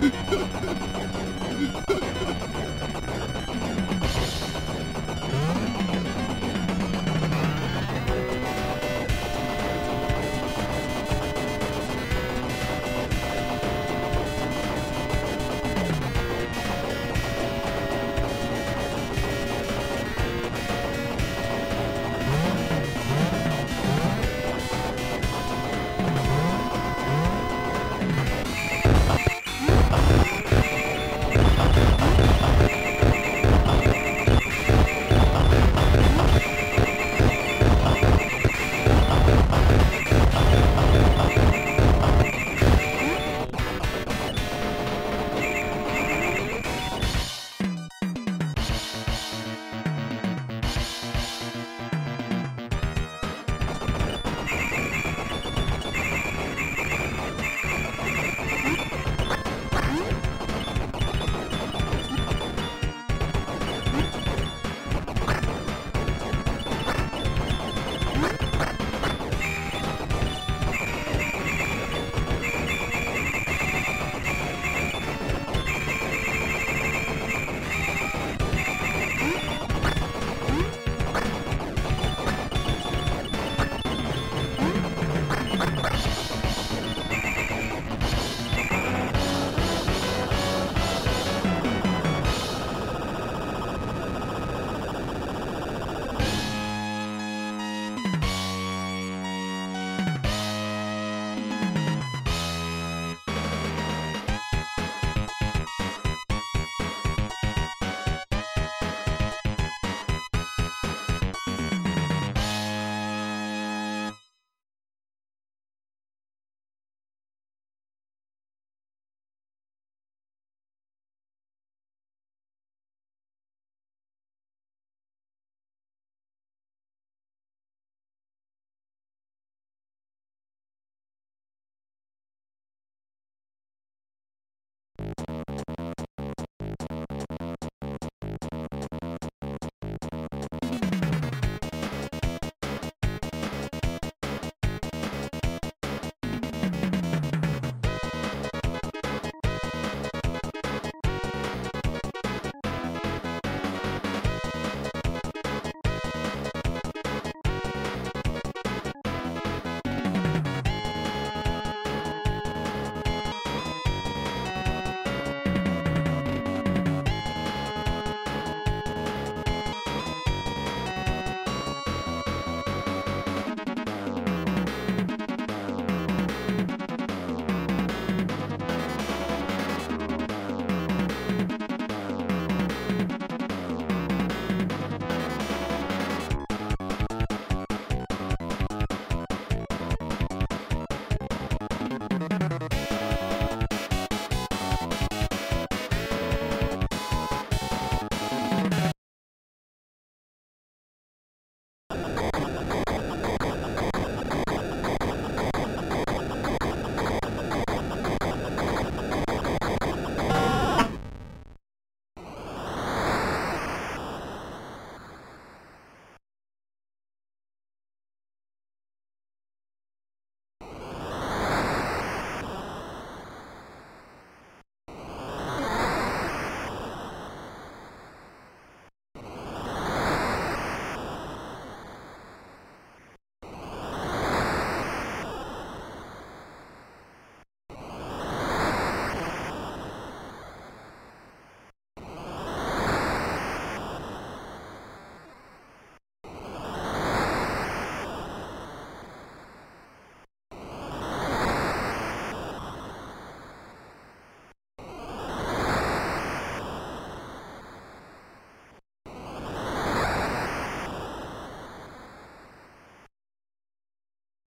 Ha ha ha ha!